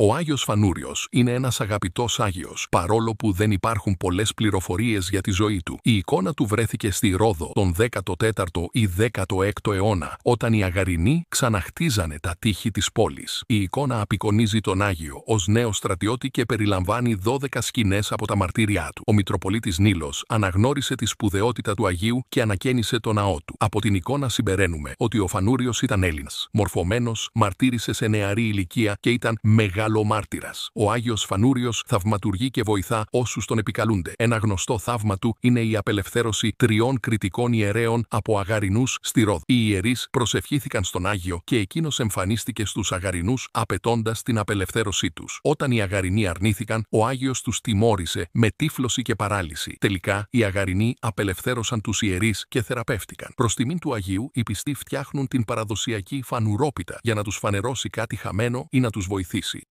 Ο Άγιος Φανούριος είναι ένας αγαπητός Άγιος, παρόλο που δεν υπάρχουν πολλές πληροφορίες για τη ζωή του. Η εικόνα του βρέθηκε στη Ρόδο τον 14ο ή 16ο αιώνα, όταν οι Αγαρινοί ξαναχτίζανε τα τείχη της πόλης. Η εικόνα απεικονίζει τον Άγιο ως νέο στρατιώτη και περιλαμβάνει 12 σκηνές από τα μαρτύριά του. Ο Μητροπολίτης Νίλος αναγνώρισε τη σπουδαιότητα του Αγίου και ανακαίνισε το ναό του. Από την εικόνα συμπεραίνουμε ότι ο Φανούριος ήταν Έλληνας. Μορφωμένος, μαρτύρησε σε νεαρή ηλικία και ήταν μεγάλος μάρτυρας. Ο Άγιος Φανούριος θαυματουργεί και βοηθά όσους τον επικαλούνται. Ένα γνωστό θαύμα του είναι η απελευθέρωση τριών κριτικών ιερέων από Αγαρινούς στη Ρόδ. Οι ιερείς προσευχήθηκαν στον Άγιο και εκείνος εμφανίστηκε στους Αγαρινούς απαιτώντας την απελευθέρωσή τους. Όταν οι Αγαρινοί αρνήθηκαν, ο Άγιος τους τιμώρησε με τύφλωση και παράλυση. Τελικά, οι Αγαρινοί απελευθέρωσαν τους ιερείς και θεραπεύτηκαν. Προς τιμήν του Αγίου, οι πιστοί φτιάχνουν την παραδοσιακή φανουρόπιτα για να τους φανερώσει κάτι χαμένο ή να τους βοηθήσει.